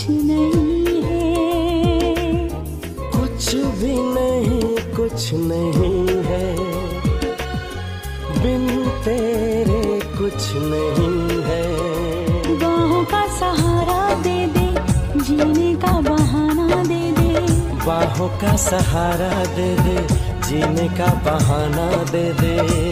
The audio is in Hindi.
कुछ नहीं है। कुछ भी नहीं कुछ नहीं है। बिन तेरे कुछ नहीं है। बाहों का सहारा दे दे जीने का बहाना दे दे। बाहों का सहारा दे दे जीने का बहाना दे दे।